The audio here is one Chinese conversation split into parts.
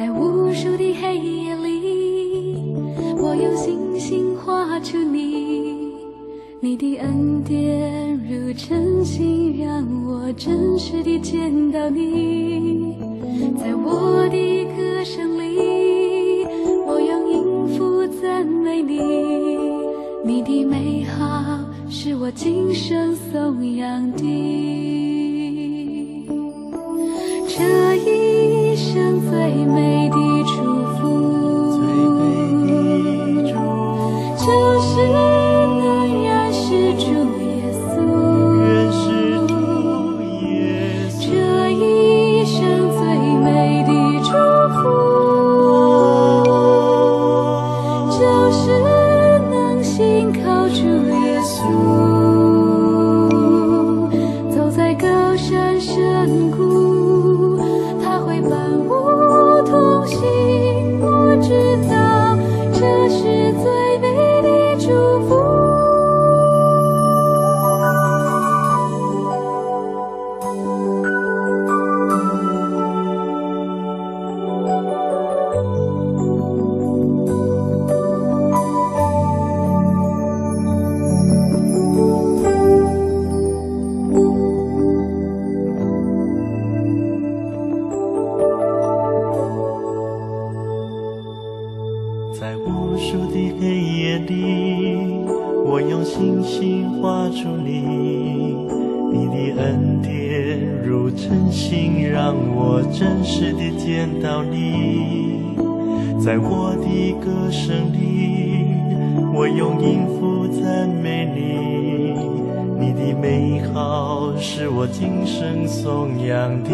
在无数的黑夜里，我用星星画出你，你的恩典如晨星，让我真实地见到你。在我的歌声里，我用音符赞美你，你的美好是我今生颂扬最美。心画出你，你的恩典如晨星，让我真实的见到你。在我的歌声里，我用音符赞美你，你的美好是我今生颂扬的。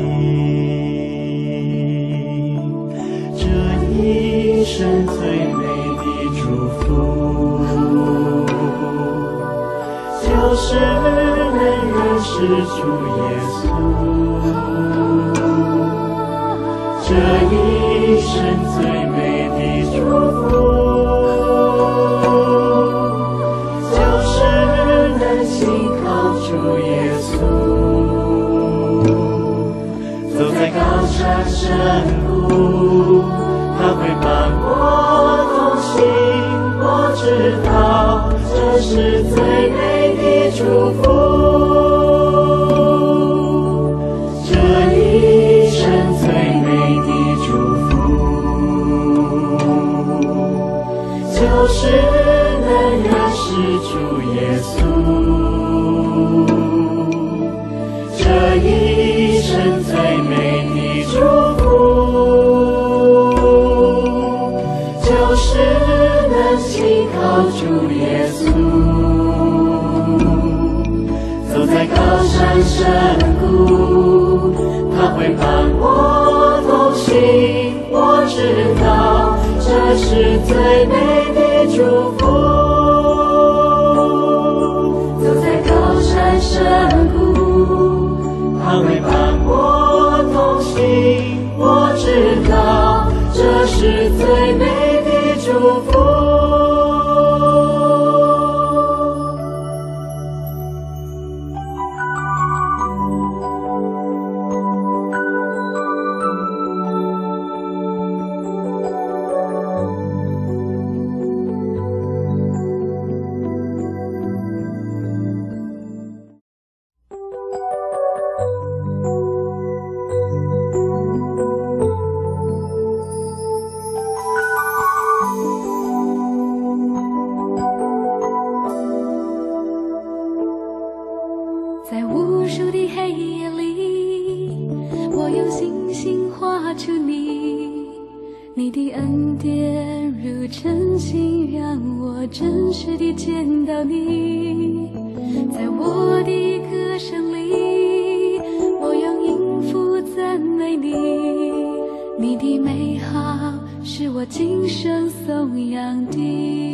这一生最美的祝福，是能认识主耶稣。这一生最美的祝福，就是能信靠主耶稣。走在高山深谷，他会伴我同行。我知道这是最美祝福。这一生最美的祝福，就是能认识主耶稣。这一生最美的祝福，就是能信靠主耶稣。深谷，他会伴我同行。我知道这是最美的祝福。走在高山深谷，他会伴我用星星画出你，你的恩典如晨星，让我真实地见到你。在我的歌声里，我用音符赞美你，你的美好是我今生颂扬的。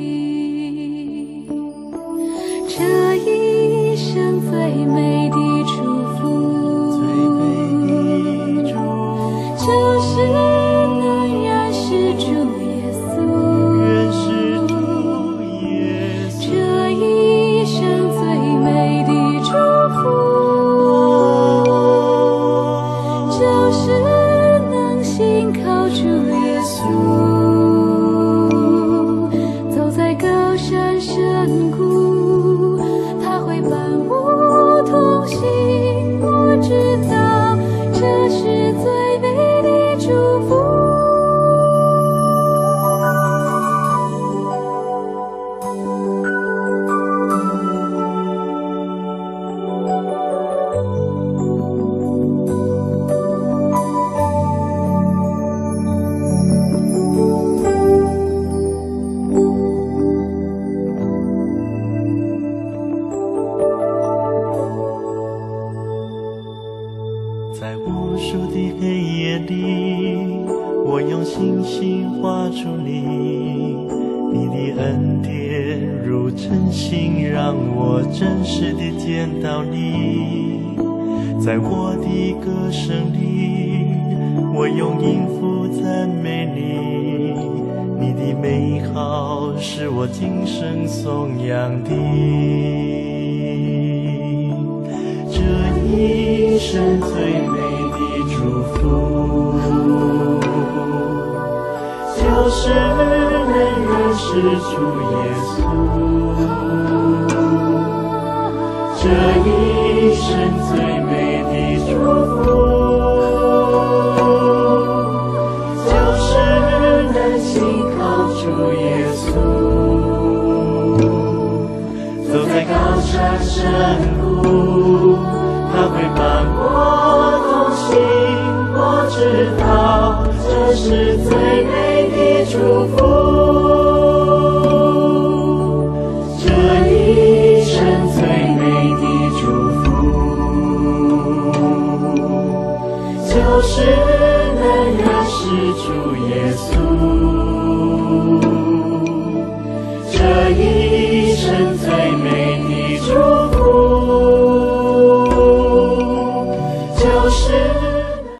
星星画出你，你的恩典如晨星，让我真实地见到你。在我的歌声里，我用音符赞美你，你的美好是我今生颂扬的。这一生最美的祝福，都是能认识主耶稣。这一生最美的祝福，最美的祝福。这一生最美的祝福，就是能认识主耶稣。这一